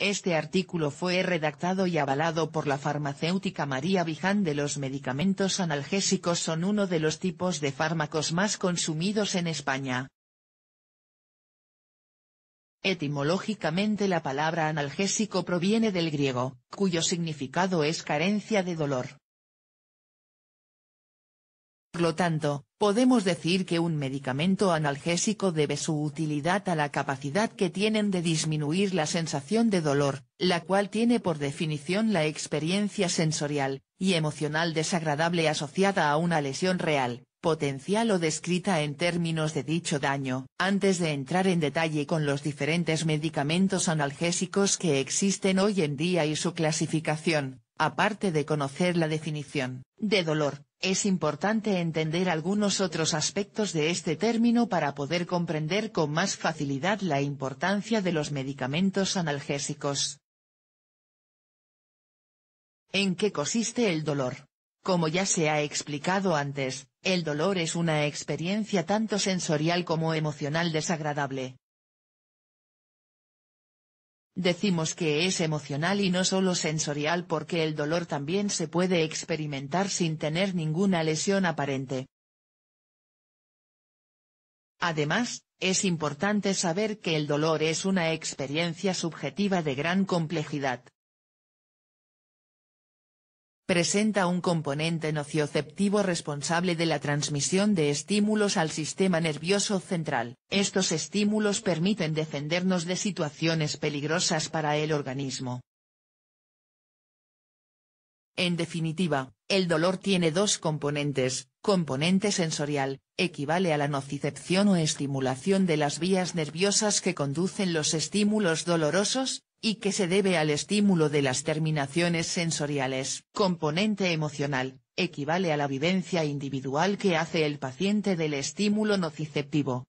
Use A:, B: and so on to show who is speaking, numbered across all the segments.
A: Este artículo fue redactado y avalado por la farmacéutica María Biján de los medicamentos analgésicos son uno de los tipos de fármacos más consumidos en España. Etimológicamente la palabra analgésico proviene del griego, cuyo significado es carencia de dolor. Por lo tanto, podemos decir que un medicamento analgésico debe su utilidad a la capacidad que tienen de disminuir la sensación de dolor, la cual tiene por definición la experiencia sensorial y emocional desagradable asociada a una lesión real, potencial o descrita en términos de dicho daño. Antes de entrar en detalle con los diferentes medicamentos analgésicos que existen hoy en día y su clasificación, aparte de conocer la definición de dolor, es importante entender algunos otros aspectos de este término para poder comprender con más facilidad la importancia de los medicamentos analgésicos. ¿En qué consiste el dolor? Como ya se ha explicado antes, el dolor es una experiencia tanto sensorial como emocional desagradable. Decimos que es emocional y no solo sensorial porque el dolor también se puede experimentar sin tener ninguna lesión aparente. Además, es importante saber que el dolor es una experiencia subjetiva de gran complejidad presenta un componente nocioceptivo responsable de la transmisión de estímulos al sistema nervioso central. Estos estímulos permiten defendernos de situaciones peligrosas para el organismo. En definitiva, el dolor tiene dos componentes, componente sensorial, equivale a la nocicepción o estimulación de las vías nerviosas que conducen los estímulos dolorosos, y que se debe al estímulo de las terminaciones sensoriales. Componente emocional, equivale a la vivencia individual que hace el paciente del estímulo nociceptivo.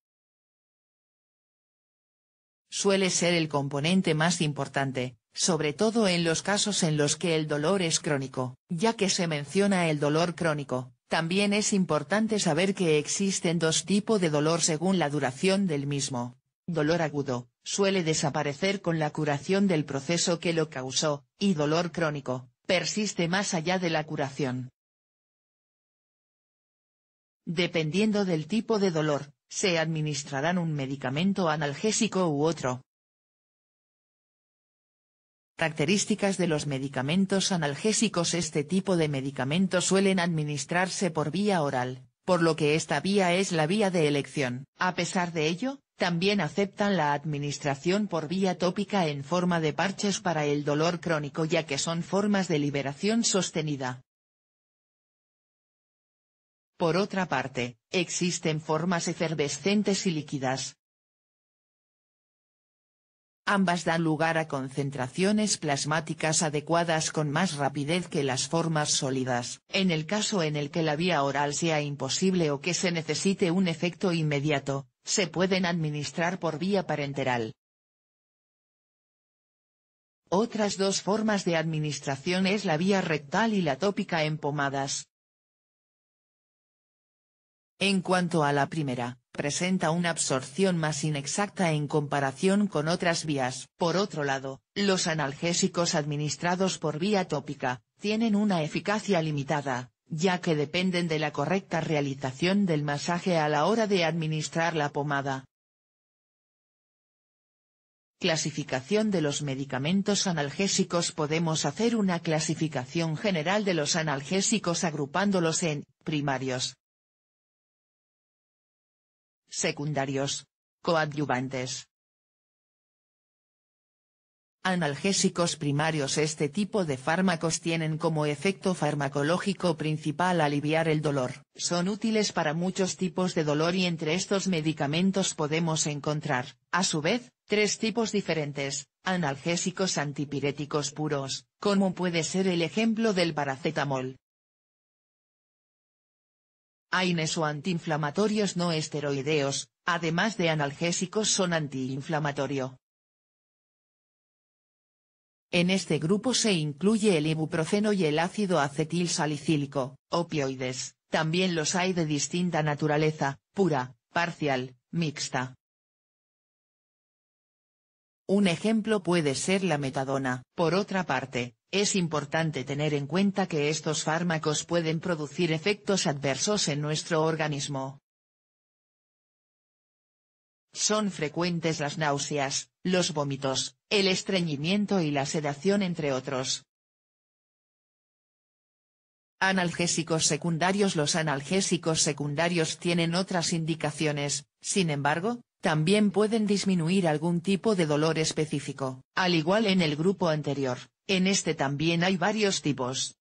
A: Suele ser el componente más importante, sobre todo en los casos en los que el dolor es crónico. Ya que se menciona el dolor crónico, también es importante saber que existen dos tipos de dolor según la duración del mismo. Dolor agudo, suele desaparecer con la curación del proceso que lo causó, y dolor crónico, persiste más allá de la curación. Dependiendo del tipo de dolor, se administrarán un medicamento analgésico u otro. Características de los medicamentos analgésicos Este tipo de medicamentos suelen administrarse por vía oral, por lo que esta vía es la vía de elección. A pesar de ello, también aceptan la administración por vía tópica en forma de parches para el dolor crónico ya que son formas de liberación sostenida. Por otra parte, existen formas efervescentes y líquidas. Ambas dan lugar a concentraciones plasmáticas adecuadas con más rapidez que las formas sólidas. En el caso en el que la vía oral sea imposible o que se necesite un efecto inmediato, se pueden administrar por vía parenteral. Otras dos formas de administración es la vía rectal y la tópica en pomadas. En cuanto a la primera, presenta una absorción más inexacta en comparación con otras vías. Por otro lado, los analgésicos administrados por vía tópica, tienen una eficacia limitada, ya que dependen de la correcta realización del masaje a la hora de administrar la pomada. Clasificación de los medicamentos analgésicos Podemos hacer una clasificación general de los analgésicos agrupándolos en, primarios, secundarios, coadyuvantes, Analgésicos primarios Este tipo de fármacos tienen como efecto farmacológico principal aliviar el dolor. Son útiles para muchos tipos de dolor y entre estos medicamentos podemos encontrar, a su vez, tres tipos diferentes, analgésicos antipiréticos puros, como puede ser el ejemplo del paracetamol. AINES o antiinflamatorios no esteroideos, además de analgésicos son antiinflamatorio. En este grupo se incluye el ibuprofeno y el ácido acetil salicílico, opioides, también los hay de distinta naturaleza, pura, parcial, mixta. Un ejemplo puede ser la metadona. Por otra parte, es importante tener en cuenta que estos fármacos pueden producir efectos adversos en nuestro organismo. Son frecuentes las náuseas, los vómitos, el estreñimiento y la sedación entre otros. Analgésicos secundarios Los analgésicos secundarios tienen otras indicaciones, sin embargo, también pueden disminuir algún tipo de dolor específico. Al igual en el grupo anterior, en este también hay varios tipos.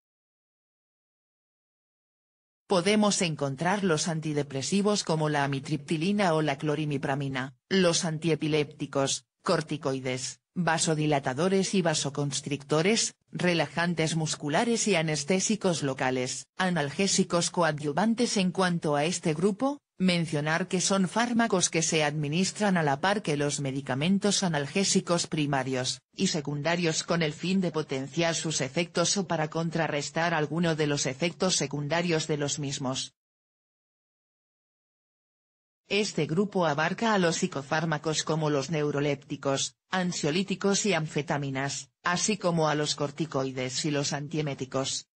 A: Podemos encontrar los antidepresivos como la amitriptilina o la clorimipramina, los antiepilépticos, corticoides, vasodilatadores y vasoconstrictores, relajantes musculares y anestésicos locales. Analgésicos coadyuvantes En cuanto a este grupo, mencionar que son fármacos que se administran a la par que los medicamentos analgésicos primarios, y secundarios con el fin de potenciar sus efectos o para contrarrestar alguno de los efectos secundarios de los mismos. Este grupo abarca a los psicofármacos como los neurolépticos, ansiolíticos y anfetaminas, así como a los corticoides y los antieméticos.